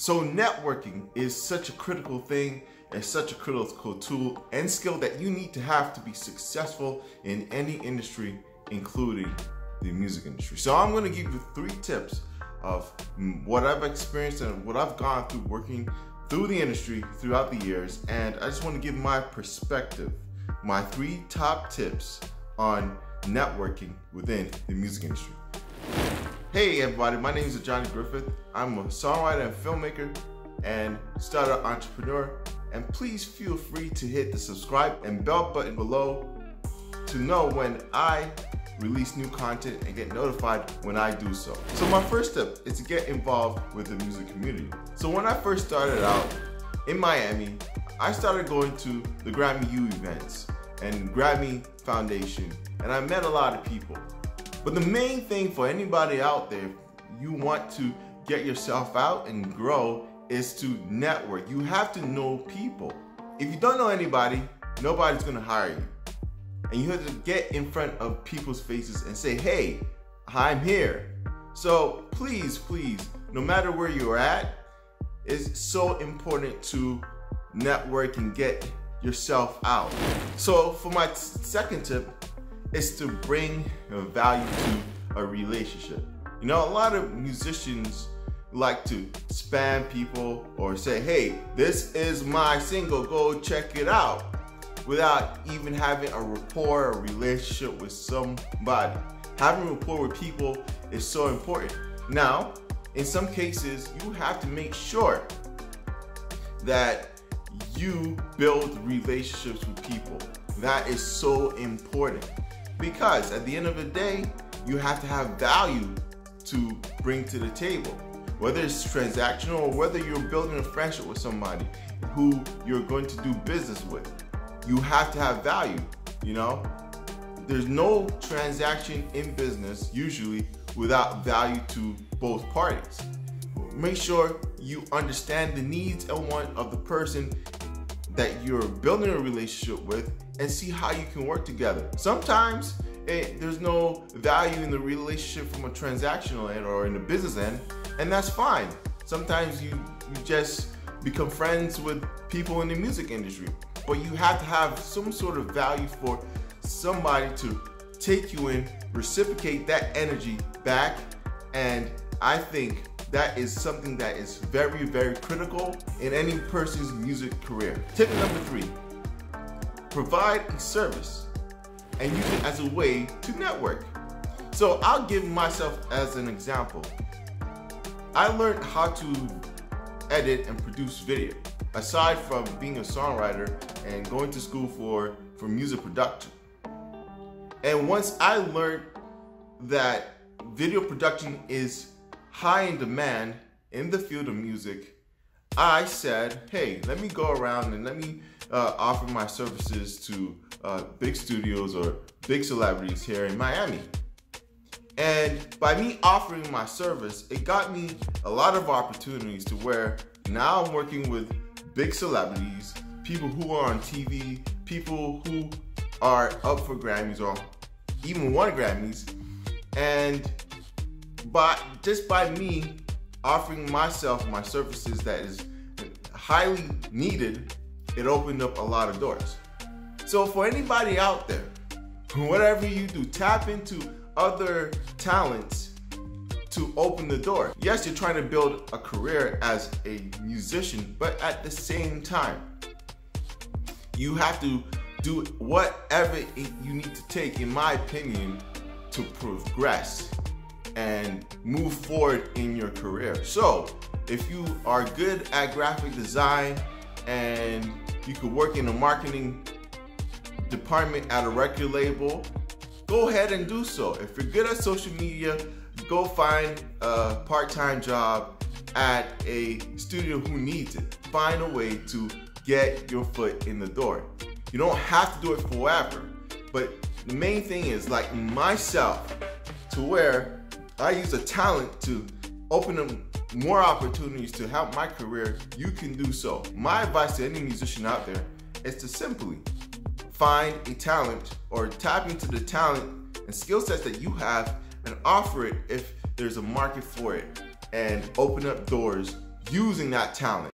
So networking is such a critical thing and such a critical tool and skill that you need to have to be successful in any industry, including the music industry. So I'm gonna give you three tips of what I've experienced and what I've gone through working through the industry throughout the years. And I just wanna give my perspective, my three top tips on networking within the music industry. Hey everybody, my name is Ajani Griffith. I'm a songwriter and filmmaker and startup entrepreneur. And please feel free to hit the subscribe and bell button below to know when I release new content and get notified when I do so. So my first step is to get involved with the music community. So when I first started out in Miami, I started going to the Grammy U events and Grammy Foundation and I met a lot of people. But the main thing for anybody out there, you want to get yourself out and grow is to network. You have to know people. If you don't know anybody, nobody's gonna hire you. And you have to get in front of people's faces and say, hey, I'm here. So please, please, no matter where you're at, it's so important to network and get yourself out. So for my second tip, is to bring value to a relationship. You know, a lot of musicians like to spam people or say, hey, this is my single, go check it out, without even having a rapport, a relationship with somebody. Having rapport with people is so important. Now, in some cases, you have to make sure that you build relationships with people. That is so important. Because at the end of the day, you have to have value to bring to the table. Whether it's transactional or whether you're building a friendship with somebody who you're going to do business with, you have to have value, you know? There's no transaction in business usually without value to both parties. Make sure you understand the needs and want of the person that you're building a relationship with and see how you can work together. Sometimes it, there's no value in the relationship from a transactional end or in the business end, and that's fine. Sometimes you, you just become friends with people in the music industry, but you have to have some sort of value for somebody to take you in, reciprocate that energy back, and I think that is something that is very, very critical in any person's music career. Tip number three, provide a service and use it as a way to network. So I'll give myself as an example. I learned how to edit and produce video. Aside from being a songwriter and going to school for, for music production. And once I learned that video production is high in demand in the field of music, I said, hey, let me go around and let me uh, offer my services to uh, big studios or big celebrities here in Miami. And by me offering my service, it got me a lot of opportunities to where now I'm working with big celebrities, people who are on TV, people who are up for Grammys or even won Grammys. And by just by me offering myself my services that is highly needed, it opened up a lot of doors. So for anybody out there, whatever you do, tap into other talents to open the door. Yes, you're trying to build a career as a musician, but at the same time, you have to do whatever you need to take, in my opinion, to progress and move forward in your career. So, if you are good at graphic design and you could work in a marketing department at a record label, go ahead and do so. If you're good at social media, go find a part-time job at a studio who needs it. Find a way to get your foot in the door. You don't have to do it forever, but the main thing is like myself to where I use a talent to open up more opportunities to help my career, you can do so. My advice to any musician out there is to simply find a talent or tap into the talent and skill sets that you have and offer it if there's a market for it and open up doors using that talent.